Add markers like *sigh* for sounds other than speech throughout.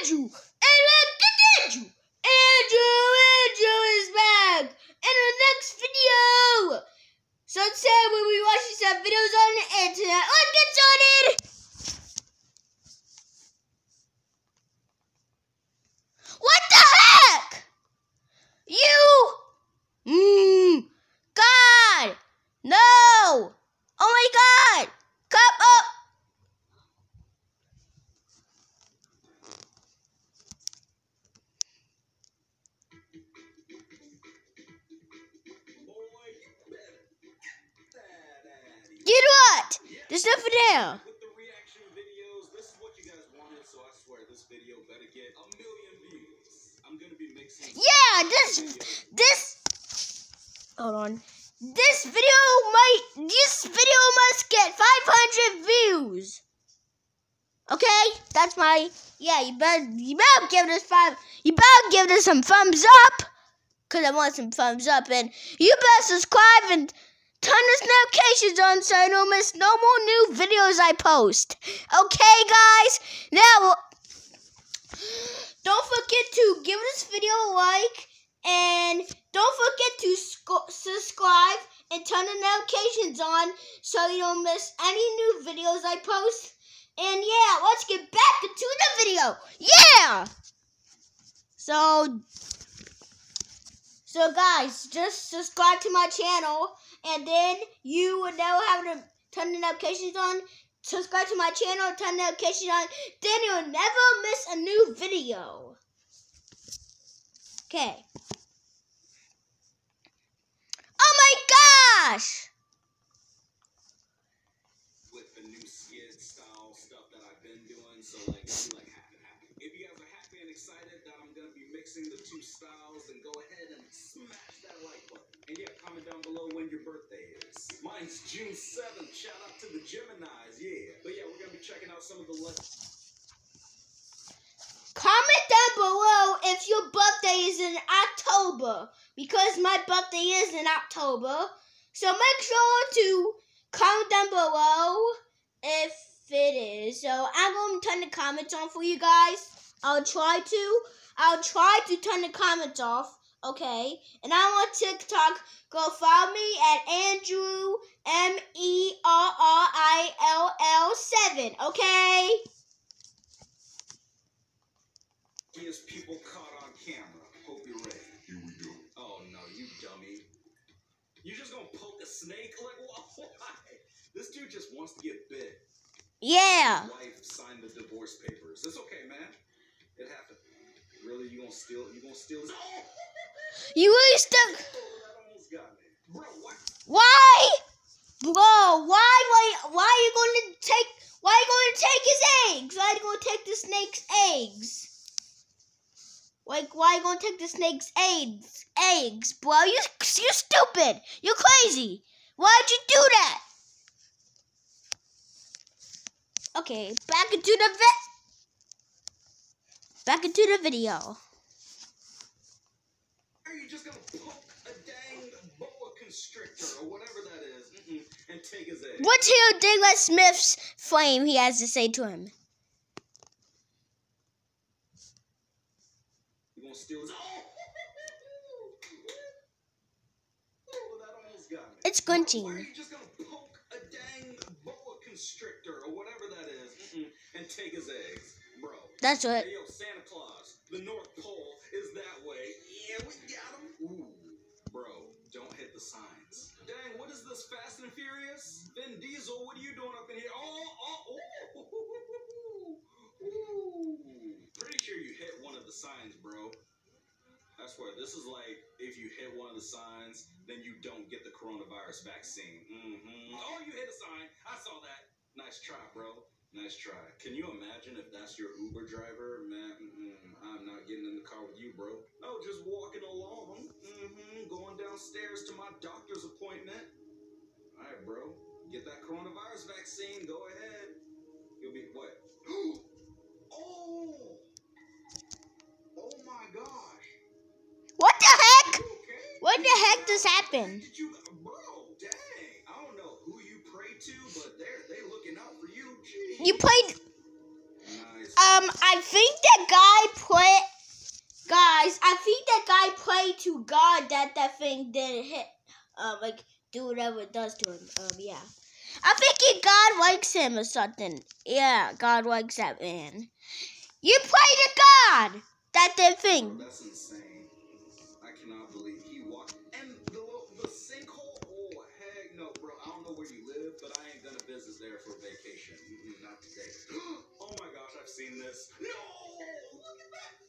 Andrew! Andrew! Andrew! Andrew is back! In the next video! So today we'll be watching some videos on the internet. Let's get started! Gonna be mixing. Yeah, this this hold on. This video might this video must get 500 views. Okay, that's my yeah. You better you better give this five. You better give this some thumbs up, cause I want some thumbs up, and you better subscribe and turn those notifications on so I don't miss no more new videos I post. Okay, guys. Now, don't forget to give this video a like and don't forget to subscribe and turn the notifications on so you don't miss any new videos I post. And yeah, let's get back into the video. Yeah. So, so guys, just subscribe to my channel, and then you will know how to turn the notifications on. Subscribe to my channel, turn the notifications on. Then you'll never miss a new video. Okay. Oh my gosh! with the new style stuff that I've been doing. So like, if you like happy, happy. If you guys are happy and excited that I'm gonna be mixing the two styles, then go ahead and smash that like button. And yeah, comment down below when your birthday is. Mine's June 7th. Shout out to the Geminis, yeah. But yeah, we're gonna be checking out some of the left. Comment down below if your birthday is in October because my birthday is in October. So make sure to comment down below if it is. So I'm going to turn the comments on for you guys. I'll try to. I'll try to turn the comments off. Okay. And I'm on TikTok. Go follow me at Andrew M E R R I L L 7. Okay? Here's people caught on camera. Hope you're ready. Here we go. Oh no, you dummy. You just gonna poke a snake? Like *laughs* why? This dude just wants to get bit. Yeah. His wife signed the divorce papers. It's okay, man. Gonna steal? You gonna steal You really stuck. Why? Bro, why, why, why are you going to take, why are you going to take his eggs? Why are you going to take the snake's eggs? Like, why are you going to take the snake's eggs? Eggs, bro, you, you're stupid. You're crazy. Why'd you do that? Okay, back into the vet. Back into the video. Are you just gonna poke a dang boa constrictor or whatever that is, mm-mm, and take his egg? Let's hear Douglas Smith's flame he has to say to him. You gonna steal his? *laughs* Oh, that almost got me. It's grunting. Why are you just gonna poke a dang boa constrictor or whatever that is, mm-mm, and take his eggs, bro? That's what. Hey yo, Santa Claus, the North Pole is that way. Yeah, we got him. Ooh, bro, don't hit the signs. Dang, what is this, Fast and Furious? Vin Diesel, what are you doing up in here? Oh, oh, oh. Ooh. Pretty sure you hit one of the signs, bro. I swear, this is like if you hit one of the signs, then you don't get the coronavirus vaccine. Mm-hmm. Oh, you hit a sign. I saw that. Nice try, bro. Nice try. Can you imagine if that's your Uber driver? Man, mm-mm, I'm not getting in the car with you, bro. No, just walking along. Mm-hmm. Going downstairs to my doctor's appointment. Right, bro. Get that coronavirus vaccine. Go ahead. You'll be what? *gasps* oh! Oh my gosh! What the heck? Okay? What the heck just happened? Did you, bro? Dang! I don't know who you pray to, but they're they looking out for you. Jeez. You played Nice. um I think that guy put guys. I think that guy prayed to God that that thing didn't hit. Um, like do whatever it does to him. Um, yeah. I think God likes him or something. Yeah, God likes that man. You pray to God. That the thing. That's insane. I cannot believe he walked. And the, the sinkhole? Oh, heck no, bro. I don't know where you live, but I ain't there for vacation. Not today. *gasps* oh my gosh, I've seen this. No!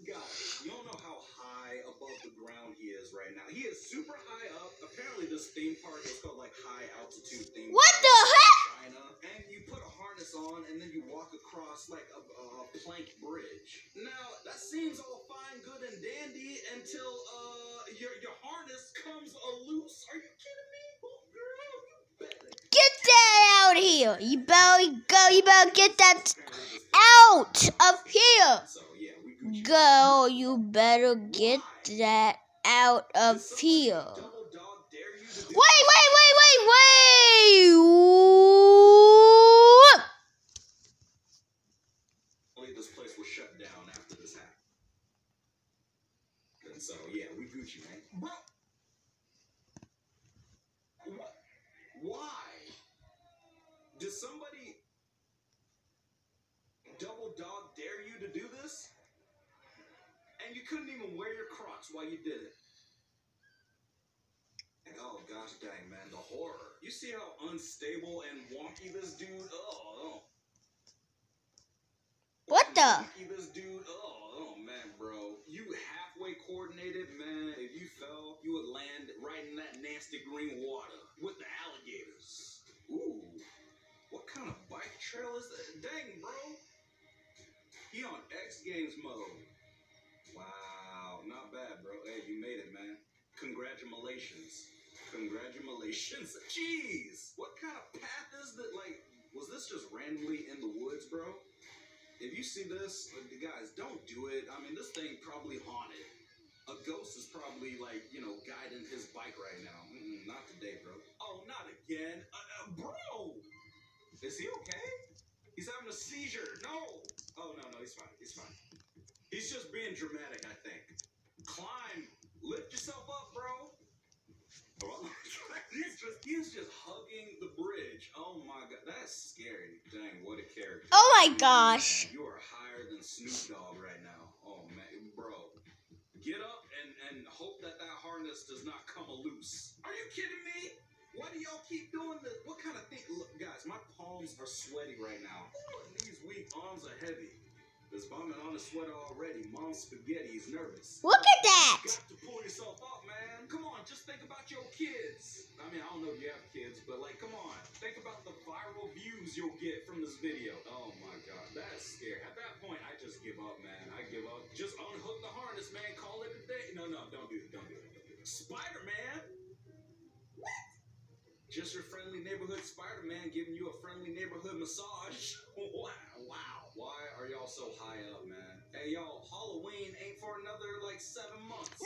Look at that! Guys, you don't know how high above the ground he is right now. He is super high up. Apparently, this theme park is called like high altitude theme What the heck? China. And you put a harness on, and then you walk across like a, a plank bridge. Now, that seems all fine, good, and dandy until uh your your harness comes a loose. Are you kidding me? Oh, girl, you better. Get that out of here. You better go. You better get that out of here. So yeah, we Gucci. Go. You better get that out of here. wait, wait, wait, wait. believe this place was shut down after this happened. And so, yeah, we Gucci, man. Bro! What? Why? Did somebody double dog dare you to do this? And you couldn't even wear Crocs you did it. Oh gosh dang man, the horror. You see how unstable and wonky this dude? Oh, oh. What the? Wonky this dude? Oh, oh man, bro. You halfway coordinated, man. If you fell, you would land right in that nasty green water with the alligators. Ooh. What kind of bike trail is that? Dang, bro. He on X Games mode. Wow, bro. Hey, you made it, man. Congratulations. Congratulations. *laughs* Jeez. What kind of path is that? Like, was this just randomly in the woods, bro? If you see this, uh, guys, don't do it. I mean, this thing probably haunted. A ghost is probably like, you know, guiding his bike right now. Mm-mm, not today, bro. Oh, not again. Uh, uh, bro! Is he okay? He's having a seizure. No! Oh, no, no, he's fine. He's fine. He's just being dramatic, I think. Climb. Lift yourself up, bro. *laughs* He's just he's just hugging the bridge. Oh my god, that's scary. Dang, what a character. Oh my gosh. You are higher than Snoop Dogg right now. Oh man, bro. Get up and and hope that that harness does not come loose. Are you kidding me? Why do y'all keep doing this? What kind of thing? Look, guys, my palms are sweaty right now. These weak arms are heavy. There's vomit on the sweater already. Mom's spaghetti is nervous. Look at that. You got to pull yourself up, man. Come on, just think about your kids. I mean, I don't know if you have kids, but like, come on. Think about the viral views you'll get from this video. Oh my god, that's scary. At that point, I just give up, man. I give up. Just unhook the harness, man. Call it a day. No, no, don't do it. Don't do it. It. Spider-Man? What? Just your friendly neighborhood Spider-Man giving you a friendly neighborhood massage. *laughs* wow, wow. Why are y'all so high up, man? Hey, y'all, Halloween ain't for another like seven months.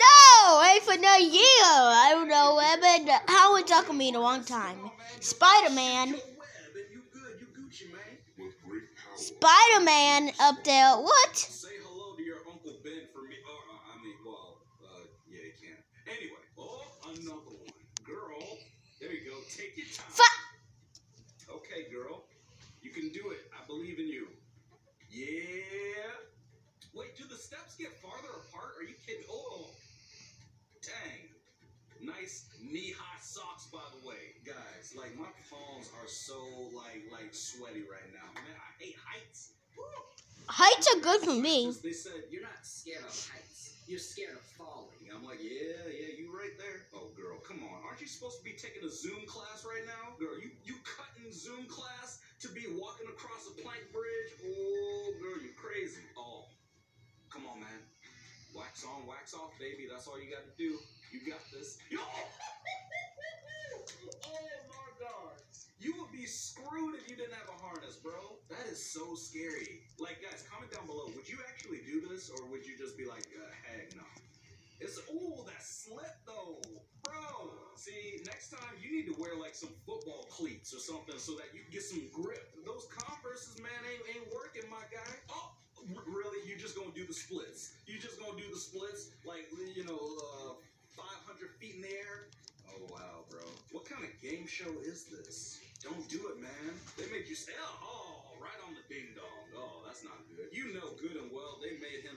No, ain't year. I don't know. I've been how it took me in a long time. Spider-Man. Your web and you good, you Gucci, man. Power. Spider-Man up there. What? Say hello to your Uncle Ben for me. Uh, uh, I mean, well, uh, yeah, you can. Anyway, oh, another one. Girl, there you go. Take your time. Okay, girl. You can do it. I believe in you. Yeah. Wait, do the steps get farther apart? Are you kidding? Oh, dang. Nice knee-high socks, by the way, guys. Like my palms are so like like sweaty right now. Man, I hate heights. Woo. Heights are good for me. They said you're not scared of heights. You're scared of falling. I'm like, yeah, yeah, you right there. Oh, girl, come on. Aren't you supposed to be taking a Zoom class right now? Girl, you you cutting Zoom class to be walking across a plank bridge? Oh, girl, you crazy. Oh, come on, man. Wax on, wax off, baby. That's all you got to do. You got this. Yo! Oh my God. You would be screwed if you didn't have a harness, bro. That is so scary. Like, guys, comment down below. Would you actually do this, or would you just be like, uh, heck no? It's ooh, that slip though, bro. See, next time you need to wear like some football cleats or something so that you can get some grip. Those Converse's, man, ain't ain't working, my guy. Oh, really? You're just gonna do the splits. You're just gonna do the splits, like you know, uh, 500 feet in the air. Oh wow, bro. What kind of game show is this? Don't do it, man. They make you say, oh,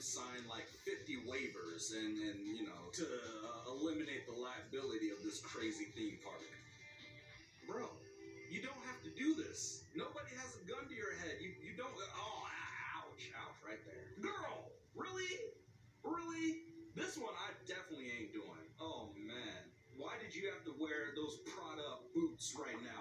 sign like 50 waivers and, and you know, to uh, eliminate the liability of this crazy theme park. Bro, you don't have to do this. Nobody has a gun to your head. You, you don't. Oh, ouch, ouch, right there. Girl, really? Really? This one I definitely ain't doing. Oh, man. Why did you have to wear those Prada boots right now?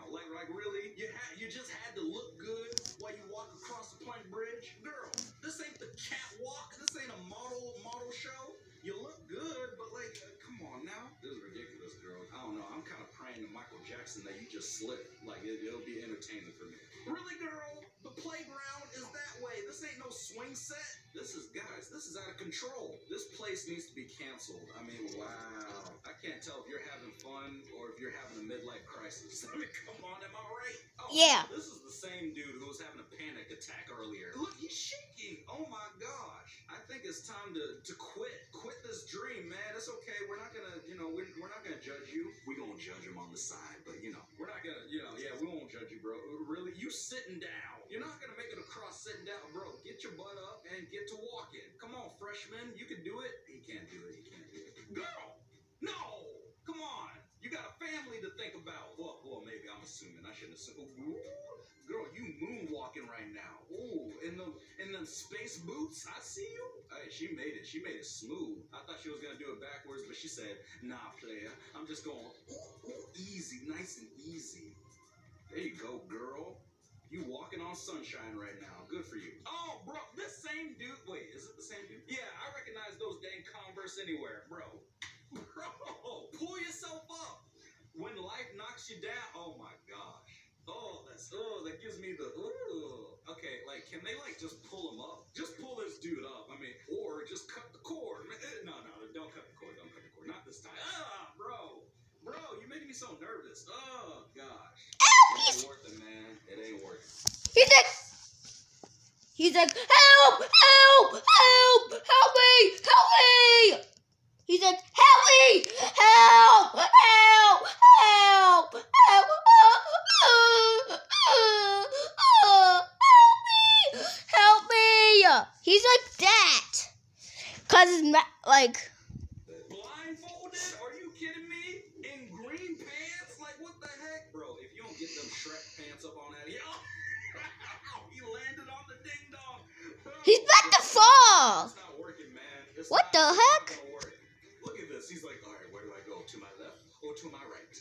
Just slip. Like, it, it'll be entertaining for me. Really, girl? The playground is that way. This ain't no swing set. This is, guys, this is out of control. This place needs to be canceled. I mean, wow. I can't tell if you're having fun or if you're having a midlife crisis. *laughs* I mean, come on, am I right? Oh, Yeah. This is the same dude who was having a panic attack earlier. Look, he's shaking. Oh my gosh. I think it's time to, to quit. Quit this dream, man. It's okay. We're not gonna, you know, we're, we're not gonna judge you. We're gonna judge him on the side, but you know, we're not gonna, you know, yeah, we won't judge you, bro. Really? You sitting down. You're not gonna make it across sitting down, bro. Get your butt up and get to walking. Come on, freshman. You can do it. He can't do it. He can't do it. Girl! No! Come on! You got a family to think about. Well, well, maybe I'm assuming. I shouldn't assume. Ooh, girl, you moonwalking right now. Ooh, in the in the space boots. I see you. Hey, she made it. She made it smooth. I thought she was gonna do it backwards, but she said, "Nah, player. I'm just going ooh, ooh, easy, nice and easy." There you go, girl. You walking on sunshine right now. Good for you. Oh, bro, this same dude. Wait, is it the same dude? Yeah, I recognize those dang Converse anywhere, bro. Bro, pull yourself up. When life knocks you down, oh my gosh. Oh, that's oh, that gives me the ooh. Okay, like, can they like just pull him up? Just pull this dude up. I mean, or just cut the cord. Man, eh, No, no, don't cut the cord. Don't cut the cord. Not this time. Ah, bro, bro, you're making me so nervous. Oh gosh. It ain't worth it, man. It ain't worth it. He's like, he's like, help, help, help, help me, help me. He's like, help me, help, help, help, help, help me, help me. He's like that, cause it's ma- like, Blindfolded? Are you kidding me? In green pants? Like what the heck, bro? If you don't get them Shrek pants up on that, yeah. he landed on the ding dong. Bro, he's about to fall. Working, What the heck? Look at this. He's like, all right, where do I go? To my left or to my right?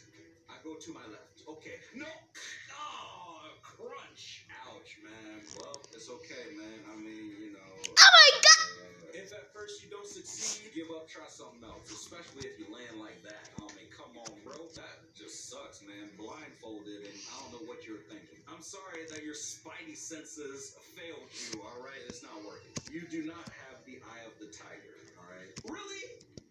I go to my left. Okay. No. Oh, crunch. Ouch, man. Well, it's okay, man. I mean, you know. Oh my God. Uh, If at first you don't succeed, give up, try something else. Especially if you land like that. I mean, come on, bro. That just sucks, man. Blindfolded, and I don't know what you're thinking. I'm sorry that your spidey senses failed you, alright? It's not working. You do not have the eye of the tiger, alright? Really?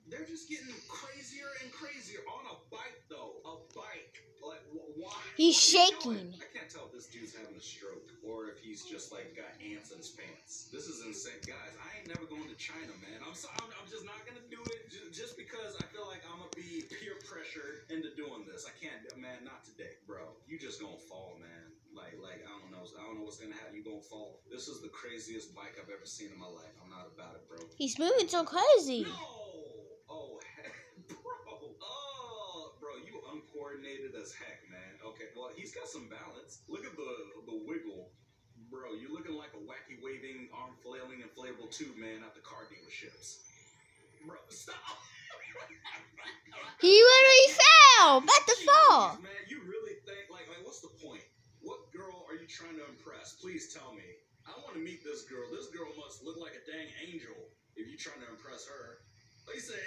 They're just getting crazier and crazier on a bike, though. A bike. Like, wh- why? He's What are you doing? shaking. I can't tell if this dude's having a stroke or if he's just like got ants in his pants. This is insane, guys. I ain't never going to China, man. I'm sorry. I'm, I'm just not gonna do it ju- just because I feel like I'm gonna be peer pressured into doing this. I can't, man. Not today, bro. You just gonna fall, man. Like, like I don't know. I don't know what's gonna happen. You gonna fall. This is the craziest bike I've ever seen in my life. I'm not about it, bro. He's moving so crazy. No! Oh, *laughs* bro. Oh, bro, you uncoordinated as heck, man. Okay, well, he's got some balance. Look at the the wiggle. Bro, you're looking like a wacky waving, arm flailing tube man at the car dealerships. Bro, stop! He literally fell. About to fall. Man, you really think like like what's the point? What girl are you trying to impress? Please tell me. I want to meet this girl. This girl must look like a dang angel if you're trying to impress her. He said,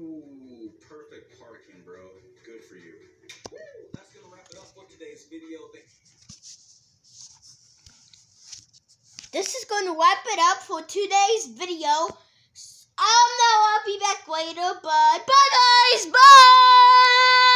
Ooh, perfect parking, bro. Good for you. Woo! That's going to wrap it up for today's video. This is going to wrap it up for today's video. Um, no, I'll be back later, but bye, guys! Bye!